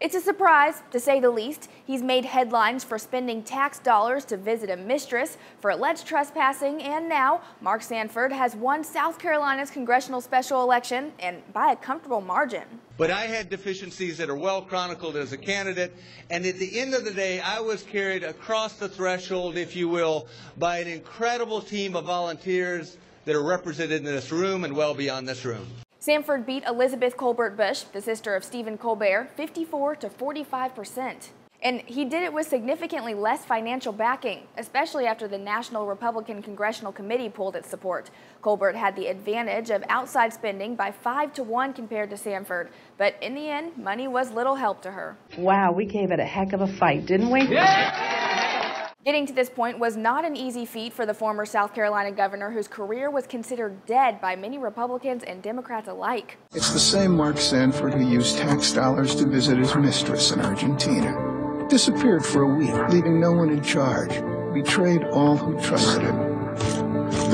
It's a surprise, to say the least. He's made headlines for spending tax dollars to visit a mistress, for alleged trespassing, and now Mark Sanford has won South Carolina's congressional special election, and by a comfortable margin. But I had deficiencies that are well chronicled as a candidate, and at the end of the day, I was carried across the threshold, if you will, by an incredible team of volunteers that are represented in this room and well beyond this room. Sanford beat Elizabeth Colbert Busch, the sister of Stephen Colbert, 54 to 45 percent. And he did it with significantly less financial backing, especially after the National Republican Congressional Committee pulled its support. Colbert had the advantage of outside spending by 5 to 1 compared to Sanford, but in the end, money was little help to her. Wow, we gave it a heck of a fight, didn't we? Yeah! Getting to this point was not an easy feat for the former South Carolina governor whose career was considered dead by many Republicans and Democrats alike. It's the same Mark Sanford who used tax dollars to visit his mistress in Argentina. Disappeared for a week, leaving no one in charge. Betrayed all who trusted him.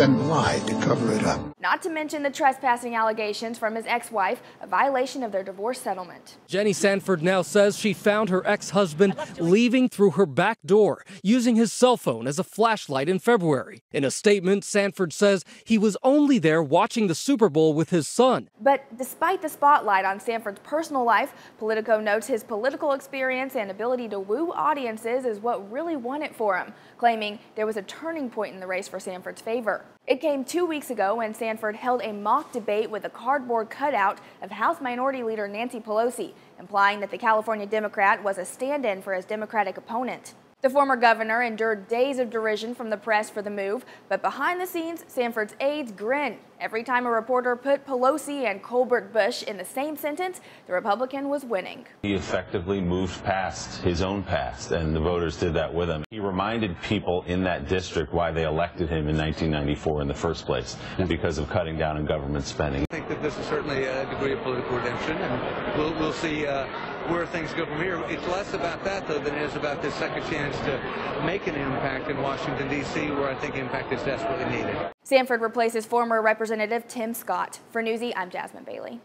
Then lied to cover it up not to mention the trespassing allegations from his ex-wife, a violation of their divorce settlement. Jenny Sanford now says she found her ex-husband leaving through her back door, using his cell phone as a flashlight in February. In a statement, Sanford says he was only there watching the Super Bowl with his son. But despite the spotlight on Sanford's personal life, Politico notes his political experience and ability to woo audiences is what really won it for him, claiming there was a turning point in the race for Sanford's favor. It came two weeks ago when Sanford held a mock debate with a cardboard cutout of House Minority Leader Nancy Pelosi, implying that the California Democrat was a stand-in for his Democratic opponent. The former governor endured days of derision from the press for the move, but behind the scenes, Sanford's aides grinned every time a reporter put Pelosi and Colbert Busch in the same sentence. The Republican was winning. He effectively moved past his own past, and the voters did that with him. He reminded people in that district why they elected him in 1994 in the first place, and because of cutting down on government spending. I think that this is certainly a degree of political redemption, and we'll, we'll see. Uh, where things go from here. It's less about that, though, than it is about this second chance to make an impact in Washington, D.C., where I think impact is desperately needed. Sanford replaces former Representative Tim Scott. For Newsy, I'm Jasmine Bailey.